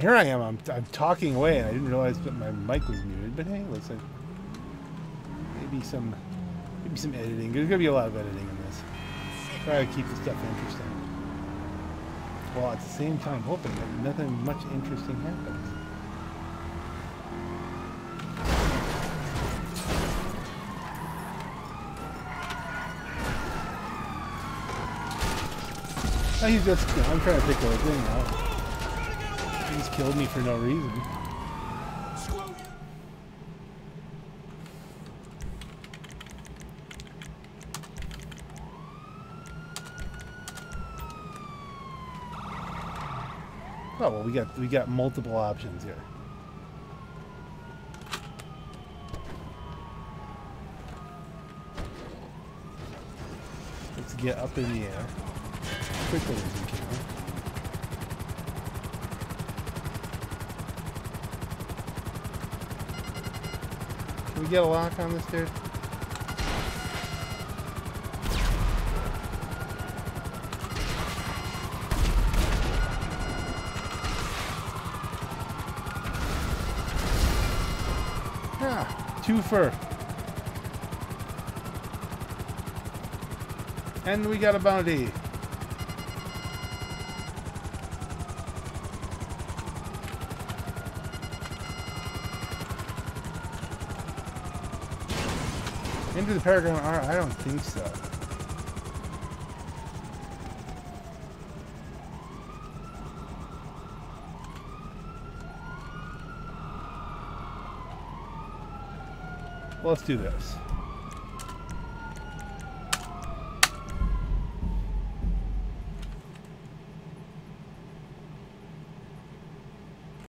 Here I am. I'm, I'm talking away, and I didn't realize that my mic was muted. But hey, like maybe some maybe some editing. There's gonna be a lot of editing in this. Try to keep the stuff interesting. While at the same time hoping that nothing much interesting happens. Oh, he's just, I'm trying to pick a thing out. He just killed me for no reason. Oh well, we got we got multiple options here. Let's get up in the air quickly as we can. Can we get a lock on this dude? Ah, two fur. And we got a bounty. Into the Paragon R? I don't think so. Let's do this.